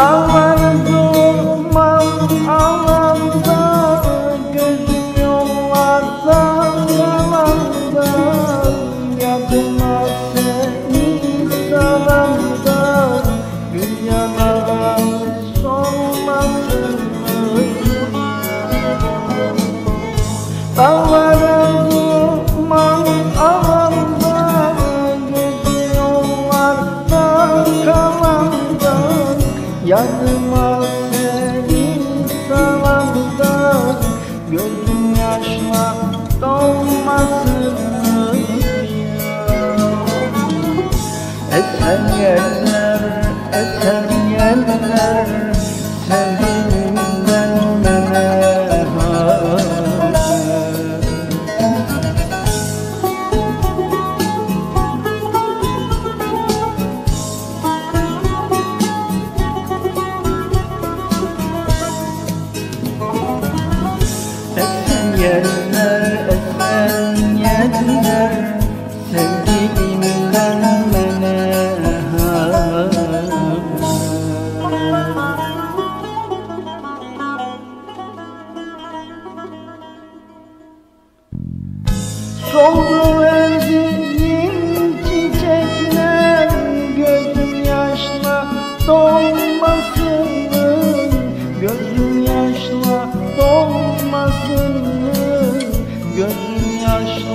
Dağlar durmaz alanda Gözüm yollarda yalanda Yadıma seni saranda yanağı solmasın. Dağlara Yanıma seni salanda Gözüm yaşla dolmasın. Esen yerler,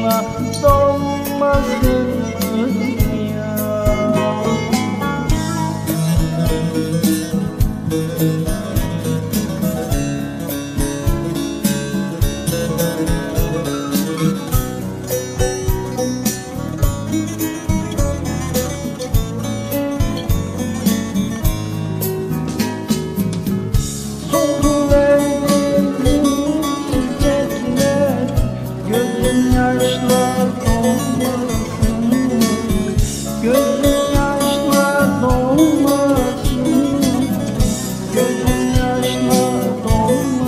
yaşla yaşlar dolmasın Gözün yaşlar dolmasın Gözün yaşlar dolmasın